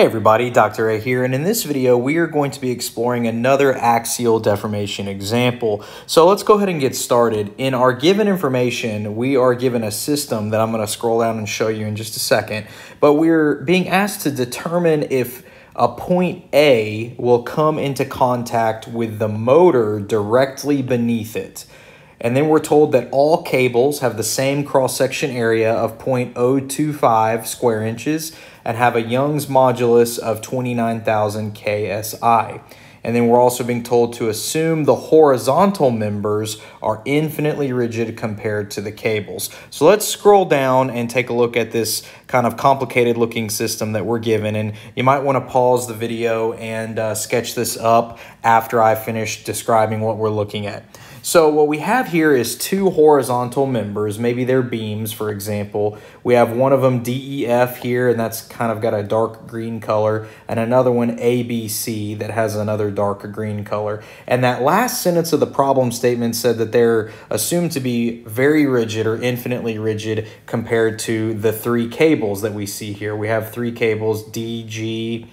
Hey everybody, Dr. A here, and in this video we are going to be exploring another axial deformation example. So let's go ahead and get started. In our given information, we are given a system that I'm going to scroll down and show you in just a second, but we're being asked to determine if a point A will come into contact with the motor directly beneath it. And then we're told that all cables have the same cross-section area of 0.025 square inches and have a Young's modulus of 29,000 KSI. And then we're also being told to assume the horizontal members are infinitely rigid compared to the cables. So let's scroll down and take a look at this kind of complicated looking system that we're given. And you might want to pause the video and uh, sketch this up after I finish describing what we're looking at. So what we have here is two horizontal members. Maybe they're beams, for example. We have one of them DEF here, and that's kind of got a dark green color, and another one ABC that has another dark green color. And that last sentence of the problem statement said that they're assumed to be very rigid or infinitely rigid compared to the three cables that we see here. We have three cables, DG,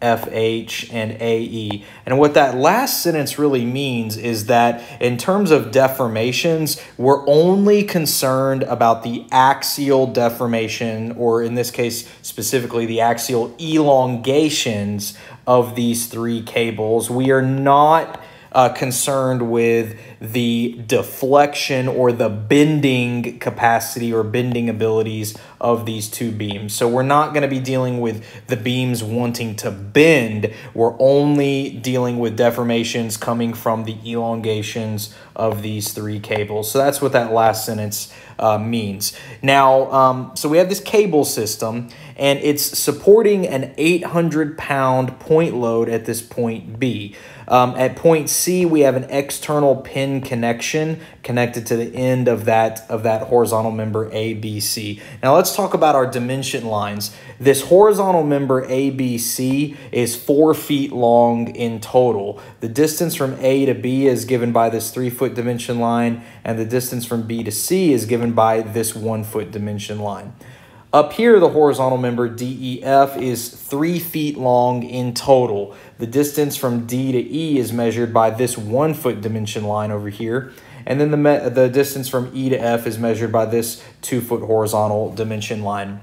FH, and AE. And what that last sentence really means is that in terms of deformations, we're only concerned about the axial deformation, or in this case, specifically the axial elongations of these three cables. We are not uh, concerned with the deflection or the bending capacity or bending abilities of these two beams. So we're not going to be dealing with the beams wanting to bend. We're only dealing with deformations coming from the elongations of these three cables. So that's what that last sentence uh, means. Now, um, so we have this cable system and it's supporting an 800 pound point load at this point B. Um, at point C, we have an external pin connection connected to the end of that of that horizontal member ABC. Now let's talk about our dimension lines. This horizontal member ABC is four feet long in total. The distance from A to B is given by this three foot dimension line, and the distance from B to C is given by this one foot dimension line. Up here, the horizontal member DEF is three feet long in total. The distance from D to E is measured by this one foot dimension line over here. And then the, the distance from E to F is measured by this two foot horizontal dimension line.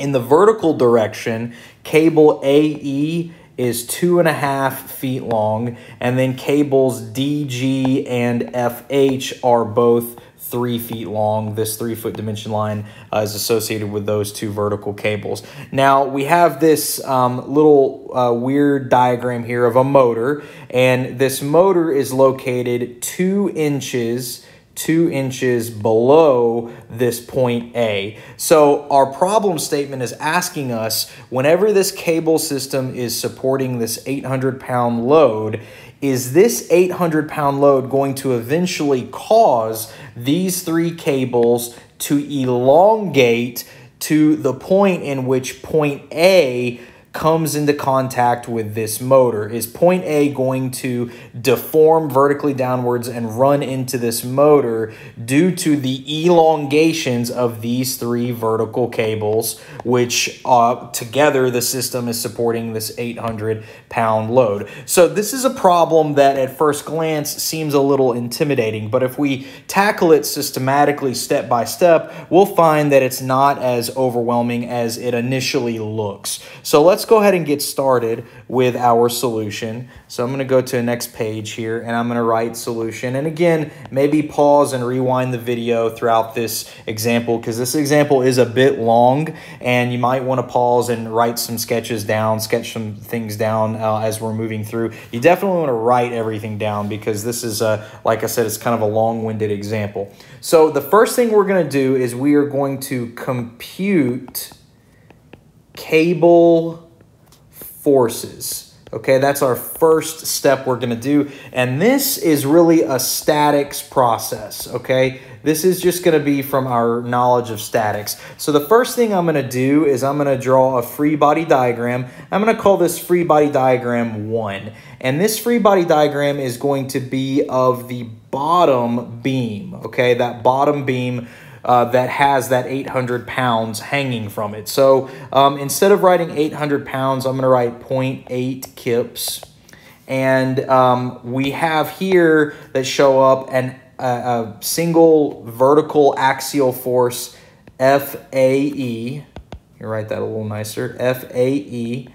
In the vertical direction, cable AE is two and a half feet long, and then cables DG and FH are both three feet long. This three foot dimension line uh, is associated with those two vertical cables. Now we have this um, little uh, weird diagram here of a motor, and this motor is located two inches two inches below this point A. So our problem statement is asking us whenever this cable system is supporting this 800 pound load, is this 800 pound load going to eventually cause these three cables to elongate to the point in which point A comes into contact with this motor. Is point A going to deform vertically downwards and run into this motor due to the elongations of these three vertical cables, which uh, together the system is supporting this 800 pound load. So this is a problem that at first glance seems a little intimidating, but if we tackle it systematically step by step, we'll find that it's not as overwhelming as it initially looks. So let's go ahead and get started with our solution. So I'm going to go to the next page here and I'm going to write solution. And again, maybe pause and rewind the video throughout this example because this example is a bit long and you might want to pause and write some sketches down, sketch some things down uh, as we're moving through. You definitely want to write everything down because this is, a, like I said, it's kind of a long-winded example. So the first thing we're going to do is we are going to compute cable forces. Okay, that's our first step we're going to do. And this is really a statics process, okay? This is just going to be from our knowledge of statics. So the first thing I'm going to do is I'm going to draw a free body diagram. I'm going to call this free body diagram 1. And this free body diagram is going to be of the bottom beam, okay? That bottom beam uh, that has that 800 pounds hanging from it. So um, instead of writing 800 pounds, I'm going to write 0.8 kips. And um, we have here that show up an, a, a single vertical axial force, FAE. You write that a little nicer, FAE.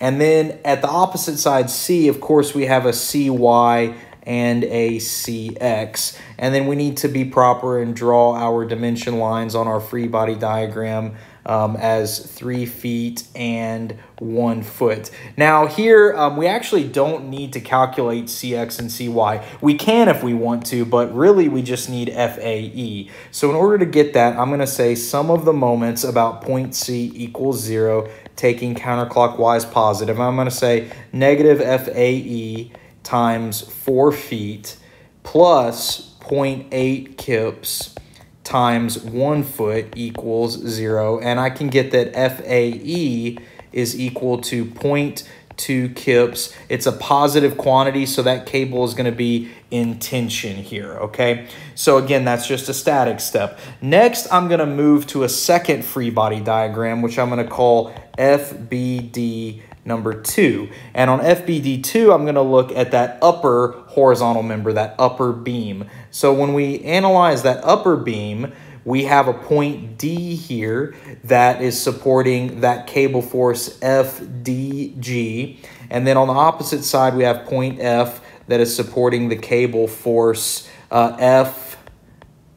And then at the opposite side, C, of course, we have a CY and a CX. And then we need to be proper and draw our dimension lines on our free body diagram um, as three feet and one foot. Now here, um, we actually don't need to calculate CX and CY. We can if we want to, but really we just need FAE. So in order to get that, I'm gonna say sum of the moments about point C equals zero, taking counterclockwise positive. I'm gonna say negative FAE times 4 feet plus 0.8 kips times 1 foot equals 0. And I can get that FAE is equal to 0.2 kips. It's a positive quantity, so that cable is going to be in tension here, okay? So again, that's just a static step. Next, I'm going to move to a second free body diagram, which I'm going to call FBD number two. And on FBD2, I'm going to look at that upper horizontal member, that upper beam. So when we analyze that upper beam, we have a point D here that is supporting that cable force FDG. And then on the opposite side, we have point F that is supporting the cable force uh,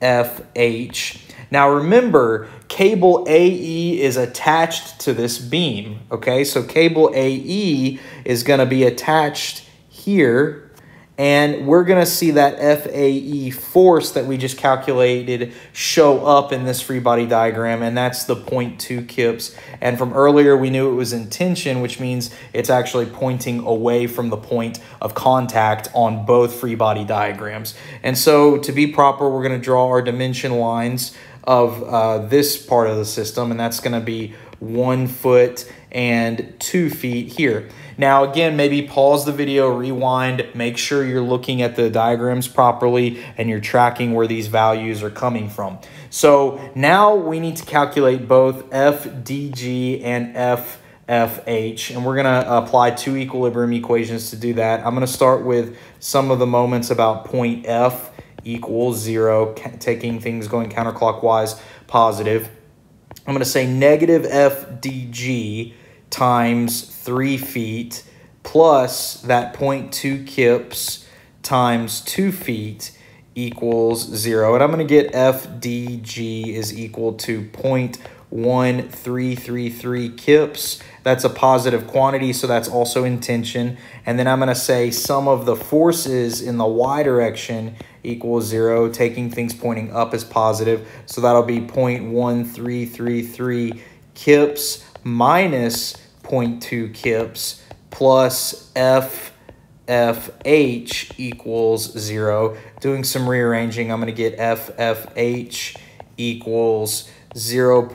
FFH. Now remember, cable AE is attached to this beam, okay? So cable AE is going to be attached here, and we're going to see that FAE force that we just calculated show up in this free body diagram, and that's the 0.2 kips. And from earlier, we knew it was in tension, which means it's actually pointing away from the point of contact on both free body diagrams. And so to be proper, we're going to draw our dimension lines of uh, this part of the system, and that's going to be one foot and two feet here. Now, again, maybe pause the video, rewind, make sure you're looking at the diagrams properly and you're tracking where these values are coming from. So now we need to calculate both FDG and FFH, and we're going to apply two equilibrium equations to do that. I'm going to start with sum of the moments about point F equals zero, taking things going counterclockwise, positive. I'm going to say negative FDG times 3 feet plus that 0.2 kips times 2 feet equals 0. And I'm going to get FDG is equal to 0.1333 kips. That's a positive quantity, so that's also in tension. And then I'm going to say sum of the forces in the y direction equals 0, taking things pointing up as positive. So that'll be 0.1333 kips minus 0.2 kips plus F FH equals 0. Doing some rearranging, I'm going to get FFH equals 0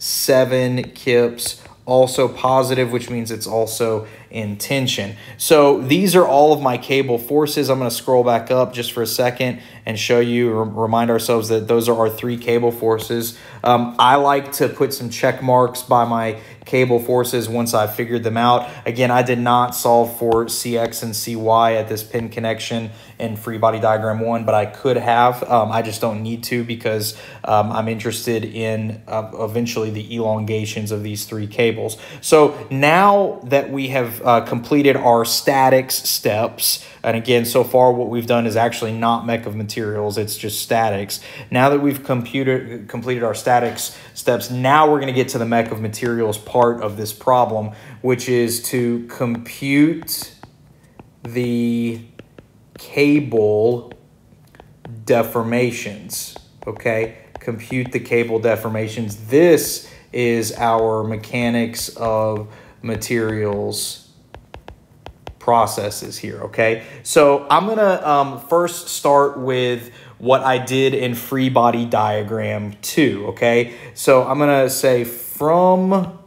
0.06667 kips also positive, which means it's also in tension. So these are all of my cable forces. I'm going to scroll back up just for a second and show you, remind ourselves that those are our three cable forces. Um, I like to put some check marks by my cable forces once I figured them out. Again, I did not solve for CX and CY at this pin connection in free body diagram one, but I could have. Um, I just don't need to because um, I'm interested in uh, eventually the elongations of these three cables. So now that we have uh, completed our statics steps, and again, so far what we've done is actually not mech of it's just statics. Now that we've computed, completed our statics steps, now we're going to get to the mech of materials part of this problem, which is to compute the cable deformations, okay? Compute the cable deformations. This is our mechanics of materials processes here, okay? So I'm gonna um, first start with what I did in free body diagram two, okay? So I'm gonna say from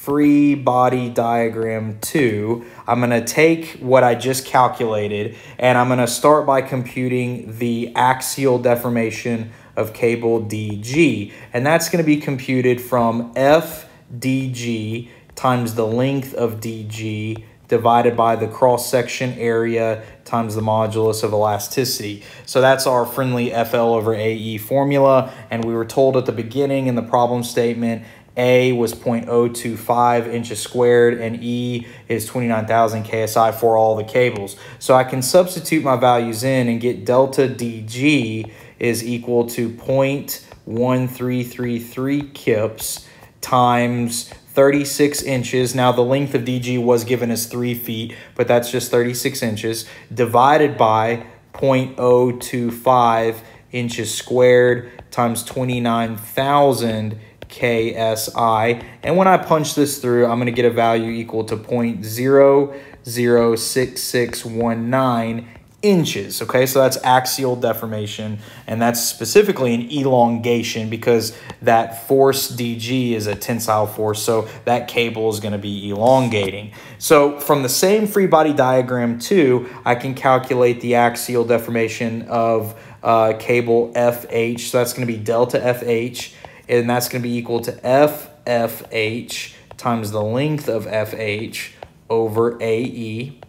free body diagram 2, I'm to take what I just calculated and I'm to start by computing the axial deformation of cable DG. And that's to be computed from FDG times the length of DG divided by the cross-section area times the modulus of elasticity. So that's our friendly FL over AE formula. And we were told at the beginning in the problem statement, A was 0.025 inches squared and E is 29,000 KSI for all the cables. So I can substitute my values in and get delta DG is equal to 0.1333 kips times 36 inches. Now, the length of DG was given as 3 feet, but that's just 36 inches, divided by 0.025 inches squared times 29,000 KSI. And when I punch this through, I'm going to get a value equal to 0.006619 inches. Okay, so that's axial deformation, and that's specifically an elongation because that force DG is a tensile force, so that cable is going to be elongating. So from the same free body diagram too, I can calculate the axial deformation of uh, cable FH, so that's going to be delta FH, and that's going to be equal to FFH times the length of FH over AE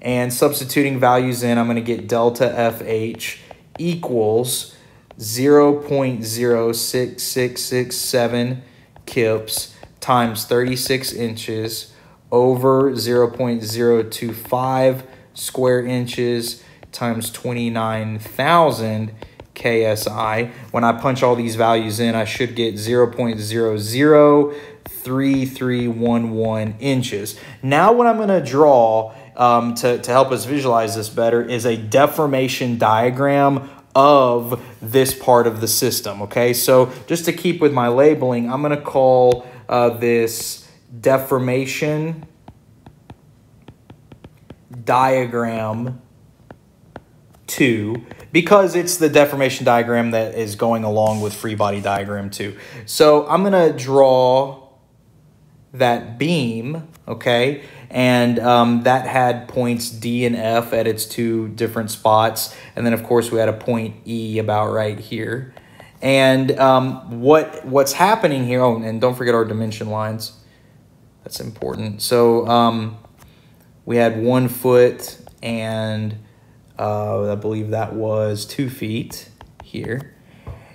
and substituting values in, I'm going to get delta FH equals 0 0.06667 kips times 36 inches over 0 0.025 square inches times 29,000 KSI. When I punch all these values in, I should get 0 0.003311 inches. Now what I'm going to draw um, to, to help us visualize this better is a deformation diagram of this part of the system, okay? So just to keep with my labeling, I'm going to call uh, this deformation diagram 2 because it's the deformation diagram that is going along with free body diagram 2. So I'm going to draw that beam, okay? And um, that had points D and F at its two different spots. And then, of course, we had a point E about right here. And um, what what's happening here, oh, and don't forget our dimension lines. That's important. So um, we had one foot and uh, I believe that was two feet here.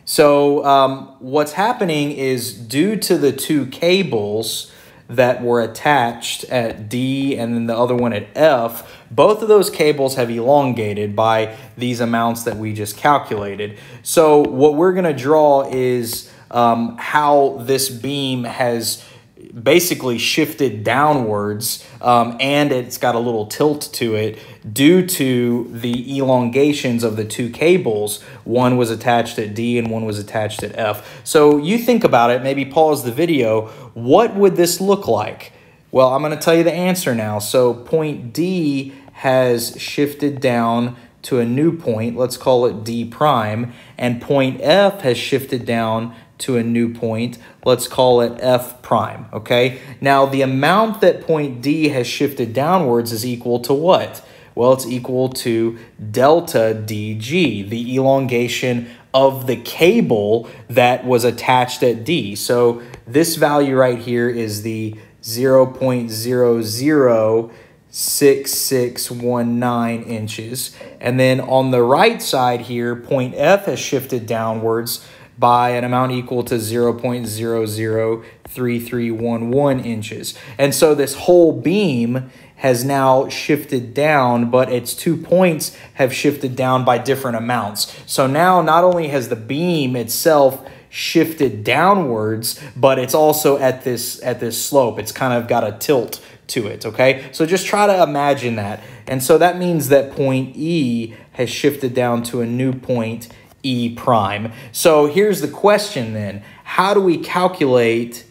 So um, what's happening is due to the two cables, that were attached at D and then the other one at F, both of those cables have elongated by these amounts that we just calculated. So what we're going to draw is um, how this beam has basically shifted downwards um, and it's got a little tilt to it due to the elongations of the two cables. One was attached at D and one was attached at F. So you think about it, maybe pause the video. What would this look like? Well, I'm going to tell you the answer now. So point D has shifted down to a new point, let's call it D prime, and point F has shifted down to a new point. Let's call it f prime, okay? Now, the amount that point D has shifted downwards is equal to what? Well, it's equal to delta dg, the elongation of the cable that was attached at D. So this value right here is the 0 0.006619 inches. And then on the right side here, point F has shifted downwards by an amount equal to 0.003311 inches. And so this whole beam has now shifted down, but its two points have shifted down by different amounts. So now not only has the beam itself shifted downwards, but it's also at this at this slope. It's kind of got a tilt to it, okay? So just try to imagine that. And so that means that point E has shifted down to a new point E prime. So here's the question then. How do we calculate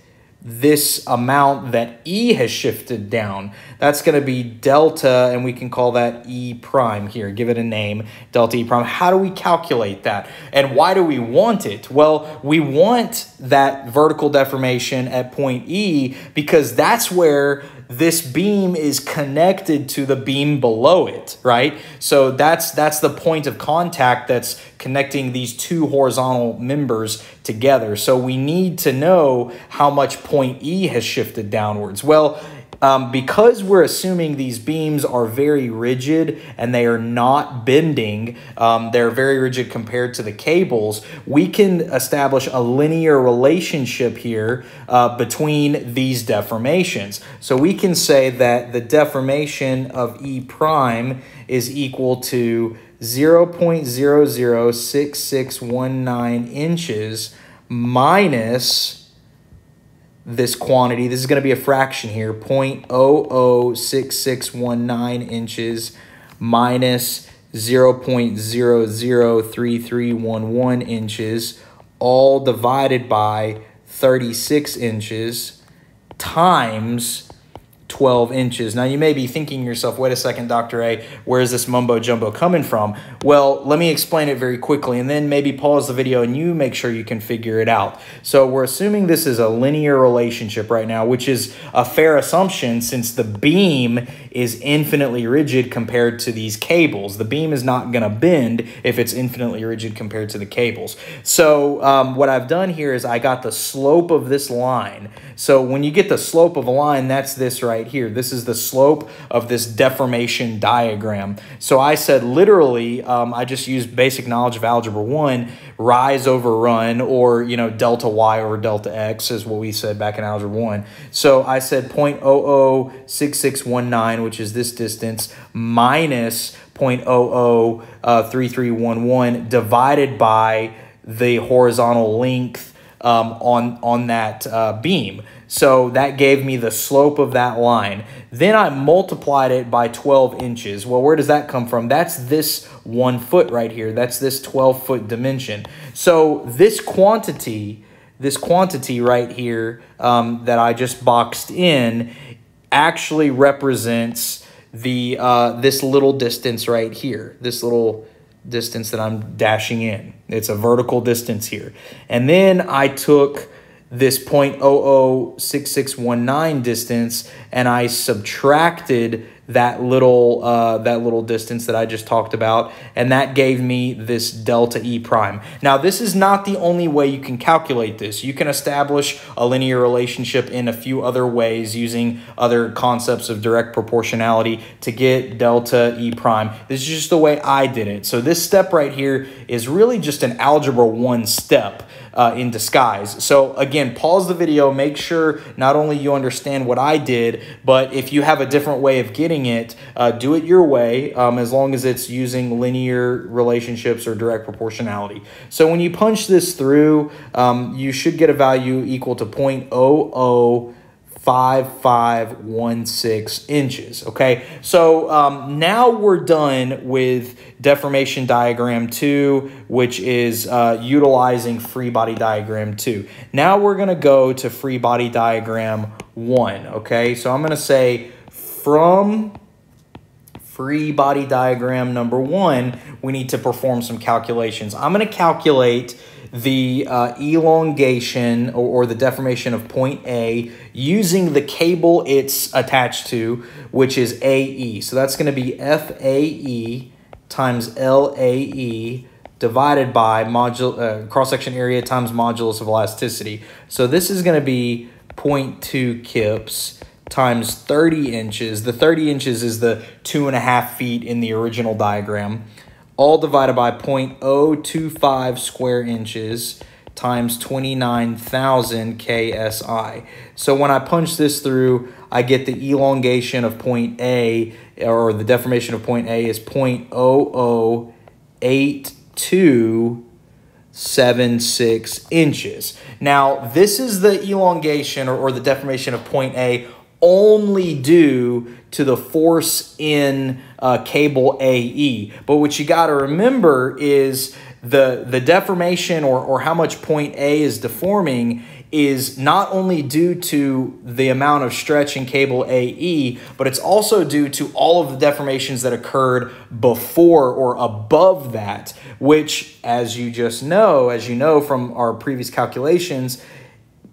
this amount that E has shifted down. That's going to be delta, and we can call that E prime here. Give it a name, delta E prime. How do we calculate that? And why do we want it? Well, we want that vertical deformation at point E because that's where this beam is connected to the beam below it, right? So that's that's the point of contact that's connecting these two horizontal members together. So we need to know how much point E has shifted downwards. Well, um, because we're assuming these beams are very rigid and they are not bending, um, they're very rigid compared to the cables, we can establish a linear relationship here uh, between these deformations. So we can say that the deformation of E prime is equal to 0.006619 inches minus this quantity. This is going to be a fraction here, 0.006619 inches minus 0.003311 inches, all divided by 36 inches times 12 inches. Now, you may be thinking yourself, wait a second, Dr. A, where is this mumbo jumbo coming from? Well, let me explain it very quickly and then maybe pause the video and you make sure you can figure it out. So, we're assuming this is a linear relationship right now, which is a fair assumption since the beam is infinitely rigid compared to these cables. The beam is not going to bend if it's infinitely rigid compared to the cables. So, um, what I've done here is I got the slope of this line. So, when you get the slope of a line, that's this right right here. This is the slope of this deformation diagram. So I said literally, um, I just used basic knowledge of Algebra 1, rise over run, or, you know, delta y over delta x is what we said back in Algebra 1. So I said 0.006619, which is this distance, minus 0.003311 uh, divided by the horizontal length um, on, on that uh, beam. So that gave me the slope of that line. Then I multiplied it by 12 inches. Well, where does that come from? That's this one foot right here. That's this 12 foot dimension. So this quantity, this quantity right here um, that I just boxed in actually represents the uh, this little distance right here. This little distance that I'm dashing in. It's a vertical distance here. And then I took this 0.006619 distance and I subtracted that little uh, that little distance that I just talked about and that gave me this delta E prime. Now this is not the only way you can calculate this. You can establish a linear relationship in a few other ways using other concepts of direct proportionality to get delta E prime. This is just the way I did it. So this step right here is really just an algebra 1 step uh, in disguise. So again, pause the video, make sure not only you understand what I did, but if you have a different way of getting it, uh, do it your way um, as long as it's using linear relationships or direct proportionality. So when you punch this through, um, you should get a value equal to 0.00 5516 inches. Okay, so um, now we're done with deformation diagram two, which is uh, utilizing free body diagram two. Now we're gonna go to free body diagram one. Okay, so I'm gonna say from free body diagram number one, we need to perform some calculations. I'm gonna calculate the uh, elongation or, or, the deformation of point A using the cable it's attached to, which is AE. So that's going to be FAE times LAE divided by module, uh, cross-section area times modulus of elasticity. So this is going to be 0.2 kips times 30 inches. The 30 inches is the two and a half feet in the original diagram all divided by 0.025 square inches times 29,000 KSI. So when I punch this through, I get the elongation of point A, or the deformation of point A is 0.008276 inches. Now, this is the elongation or, or the deformation of point A only due to the force in uh, cable AE. But what you got to remember is the, the deformation or, or how much point A is deforming is not only due to the amount of stretch in cable AE, but it's also due to all of the deformations that occurred before or above that, which, as you just know, as you know from our previous calculations,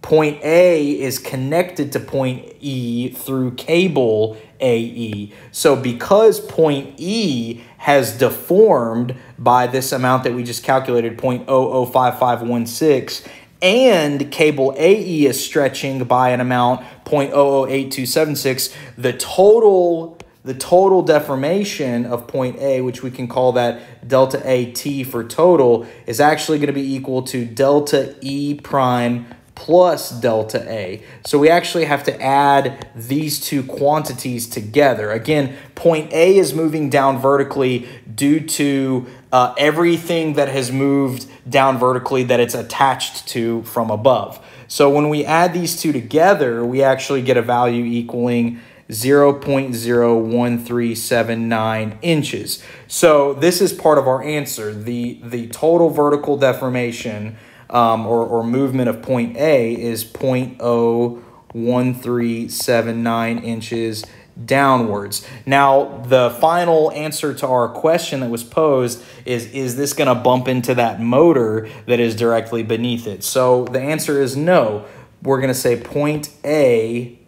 point A is connected to point E through cable AE. So because point E has deformed by this amount that we just calculated, 0.005516, and cable AE is stretching by an amount 0.008276, the total the total deformation of point A, which we can call that delta AT for total, is actually going to be equal to delta E prime plus delta A. So we actually have to add these two quantities together. Again, point A is moving down vertically due to uh, everything that has moved down vertically that it's attached to from above. So when we add these two together, we actually get a value equaling 0.01379 inches. So this is part of our answer. The, the total vertical deformation um, or, or movement of point A is 0.01379 inches downwards. Now, the final answer to our question that was posed is Is this going to bump into that motor that is directly beneath it? So the answer is no. We're going to say point A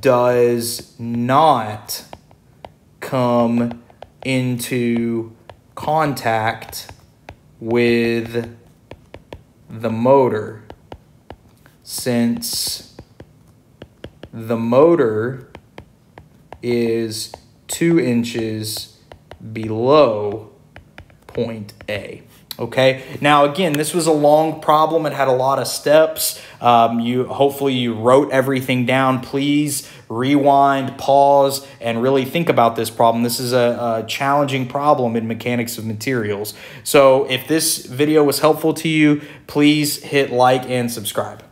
does not come into contact with the motor since the motor is two inches below point A. Okay. Now, again, this was a long problem. It had a lot of steps. Um, you hopefully you wrote everything down. Please rewind, pause, and really think about this problem. This is a, a challenging problem in mechanics of materials. So, if this video was helpful to you, please hit like and subscribe.